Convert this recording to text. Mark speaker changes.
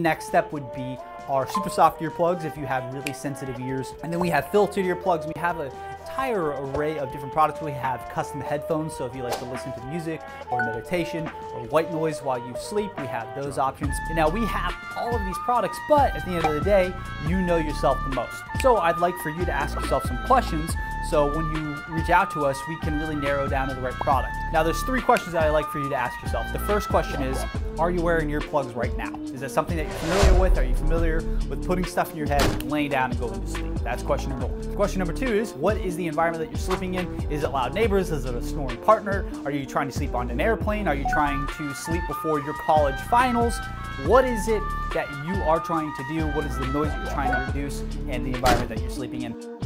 Speaker 1: Next step would be our super soft earplugs if you have really sensitive ears. And then we have filtered earplugs. We have an entire array of different products. We have custom headphones, so if you like to listen to music or meditation or white noise while you sleep, we have those options. And now we have all of these products, but at the end of the day, you know yourself the most. So I'd like for you to ask yourself some questions so when you reach out to us, we can really narrow down to the right product. Now there's three questions that I like for you to ask yourself. The first question is, are you wearing earplugs right now? Is that something that you're familiar with? Are you familiar with putting stuff in your head laying down and going to sleep? That's question number one. Question number two is, what is the environment that you're sleeping in? Is it loud neighbors? Is it a snoring partner? Are you trying to sleep on an airplane? Are you trying to sleep before your college finals? What is it that you are trying to do? What is the noise that you're trying to reduce and the environment that you're sleeping in?